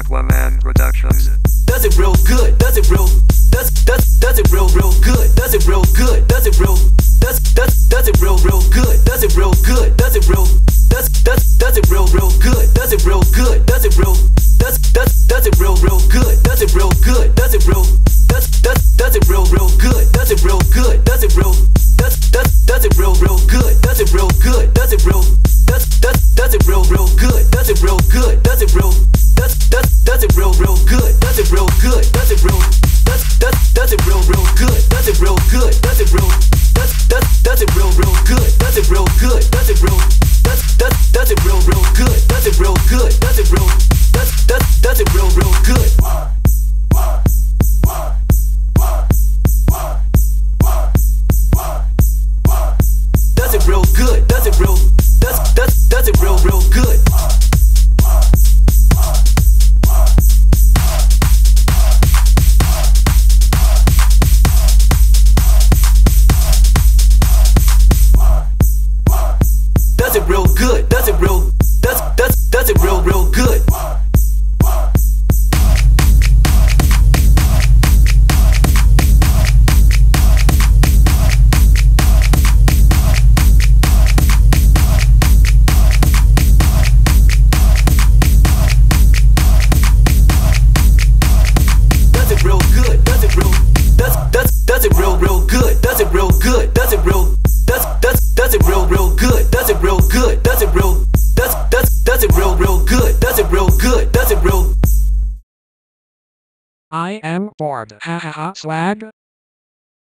Aquaman Productions. does it real good, does it real, does does does it real real good, does it real good, does it real, does does does it real real good, does it real good, does it real, does does does it real real good, does it real good, does it real, does does does it real real good, does it real good, does it real, does does does it real real good, does it real good, does it real, does does does it real real real good? Does it real good? Does it real does does does it real real good? Does it real good? Does it real does does does it real real good? Does it real good? Does it real does does does it real real good? Does it real good? Does it real does does good does it real does does does it real real good does it real good does it real does does does it real real good does it real good does it real I am bored. Ha ha ha. Swag.